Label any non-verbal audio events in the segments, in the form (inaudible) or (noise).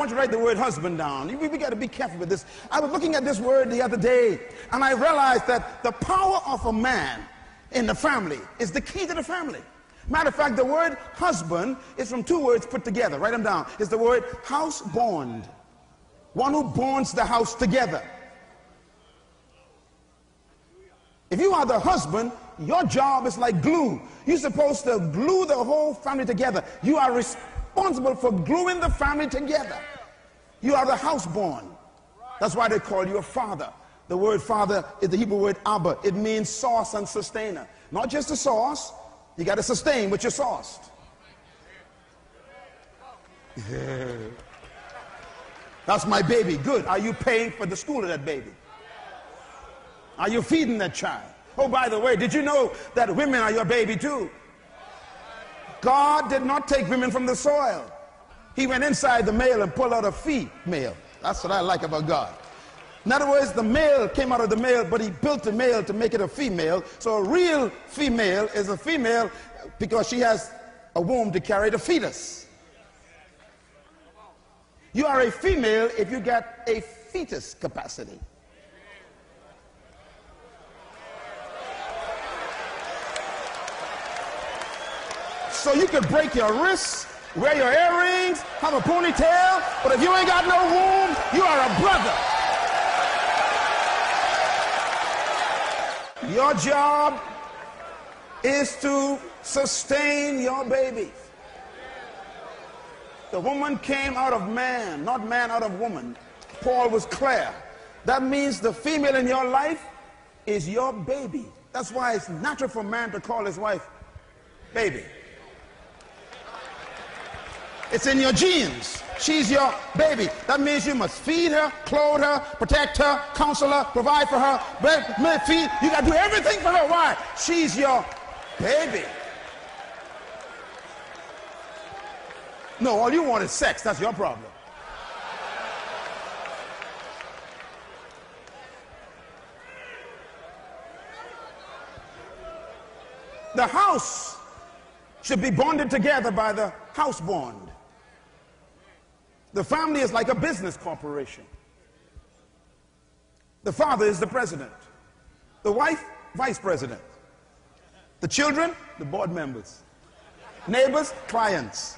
want you to write the word husband down. We, we got to be careful with this. I was looking at this word the other day, and I realized that the power of a man in the family is the key to the family. Matter of fact, the word husband is from two words put together. Write them down. It's the word house bond. One who bonds the house together. If you are the husband, your job is like glue. You're supposed to glue the whole family together. You are responsible for gluing the family together. You are the house bond. That's why they call you a father. The word father is the Hebrew word abba. It means source and sustainer. Not just the source, you got to sustain what you're sourced. (laughs) That's my baby. Good. Are you paying for the school of that baby? Are you feeding that child? Oh, by the way, did you know that women are your baby too? God did not take women from the soil. He went inside the male and pulled out a female. That's what I like about God. In other words, the male came out of the male, but he built the male to make it a female. So a real female is a female because she has a womb to carry the fetus. You are a female if you get a fetus capacity. So you can break your wrists, wear your earrings, have a ponytail, but if you ain't got no womb, you are a brother. Your job is to sustain your baby. The woman came out of man, not man out of woman. Paul was clear. That means the female in your life is your baby. That's why it's natural for man to call his wife baby. It's in your genes. She's your baby. That means you must feed her, clothe her, protect her, counsel her, provide for her, feed. You got to do everything for her. Why? She's your baby. No, all you want is sex. That's your problem. The house should be bonded together by the house bond. The family is like a business corporation. The father is the president. The wife, vice president. The children, the board members. Neighbors, clients.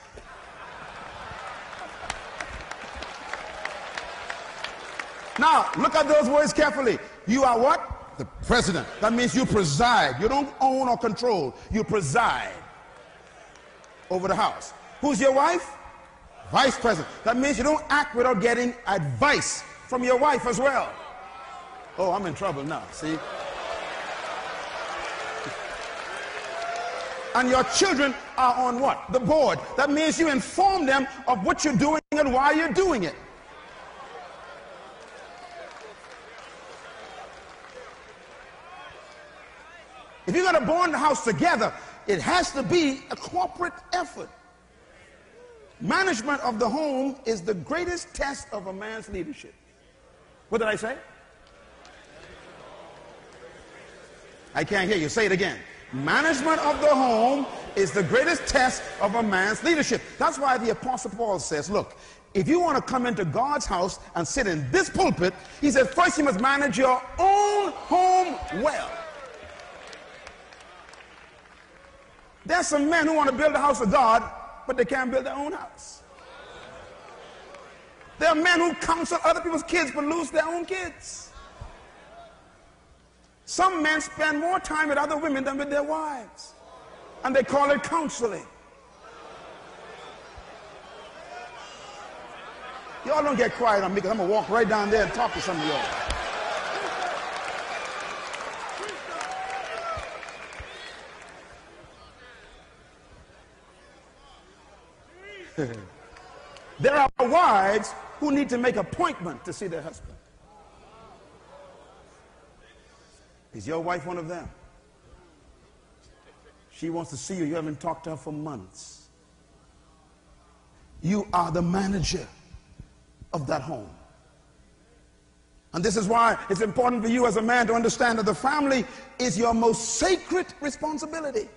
Now, look at those words carefully. You are what? The president. That means you preside. You don't own or control. You preside over the house. Who's your wife? Vice president. That means you don't act without getting advice from your wife as well. Oh, I'm in trouble now, see? And your children are on what? The board. That means you inform them of what you're doing and why you're doing it. If you're going to bond the house together, it has to be a corporate effort. Management of the home is the greatest test of a man's leadership. What did I say? I can't hear you. Say it again. Management of the home is the greatest test of a man's leadership. That's why the Apostle Paul says, look, if you want to come into God's house and sit in this pulpit, he says, first you must manage your own home well. There's some men who want to build a house of God but they can't build their own house. There are men who counsel other people's kids but lose their own kids. Some men spend more time with other women than with their wives. And they call it counseling. Y'all don't get quiet on me because I'm going to walk right down there and talk to some of y'all. (laughs) there are wives who need to make appointment to see their husband. Is your wife one of them? She wants to see you. You haven't talked to her for months. You are the manager of that home. And this is why it's important for you as a man to understand that the family is your most sacred responsibility.